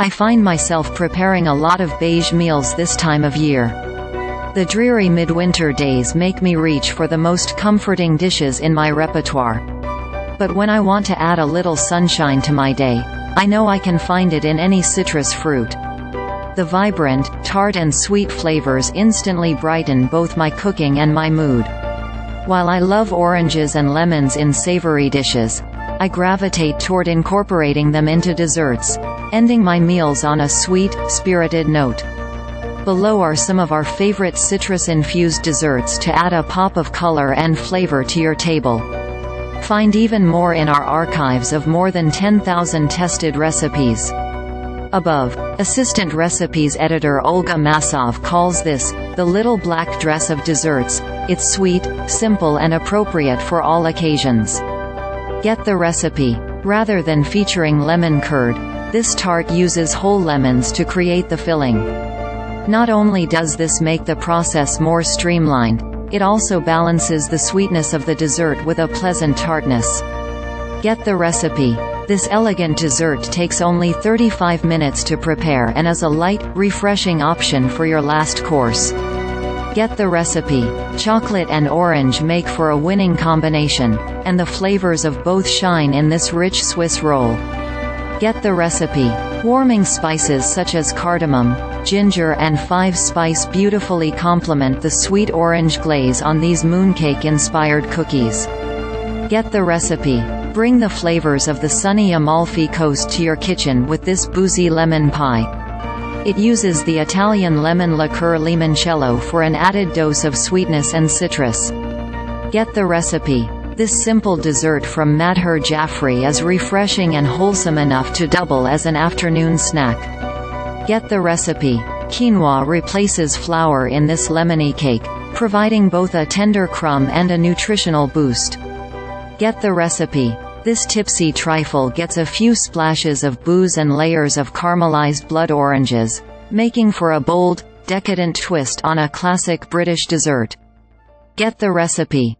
I find myself preparing a lot of beige meals this time of year. The dreary midwinter days make me reach for the most comforting dishes in my repertoire. But when I want to add a little sunshine to my day, I know I can find it in any citrus fruit. The vibrant, tart and sweet flavors instantly brighten both my cooking and my mood. While I love oranges and lemons in savory dishes, I gravitate toward incorporating them into desserts, ending my meals on a sweet, spirited note. Below are some of our favorite citrus-infused desserts to add a pop of color and flavor to your table. Find even more in our archives of more than 10,000 tested recipes. Above, Assistant Recipes editor Olga Massov calls this, the little black dress of desserts. It's sweet, simple and appropriate for all occasions. Get the recipe. Rather than featuring lemon curd, this tart uses whole lemons to create the filling. Not only does this make the process more streamlined, it also balances the sweetness of the dessert with a pleasant tartness. Get the recipe. This elegant dessert takes only 35 minutes to prepare and is a light, refreshing option for your last course. Get the recipe. Chocolate and orange make for a winning combination, and the flavors of both shine in this rich Swiss roll. Get the recipe. Warming spices such as cardamom, ginger and five-spice beautifully complement the sweet orange glaze on these mooncake-inspired cookies. Get the recipe. Bring the flavors of the sunny Amalfi Coast to your kitchen with this boozy lemon pie. It uses the Italian lemon liqueur limoncello for an added dose of sweetness and citrus. Get the recipe. This simple dessert from Madhur Jaffrey is refreshing and wholesome enough to double as an afternoon snack. Get the recipe. Quinoa replaces flour in this lemony cake, providing both a tender crumb and a nutritional boost. Get the recipe. This tipsy trifle gets a few splashes of booze and layers of caramelized blood oranges, making for a bold, decadent twist on a classic British dessert. Get the recipe.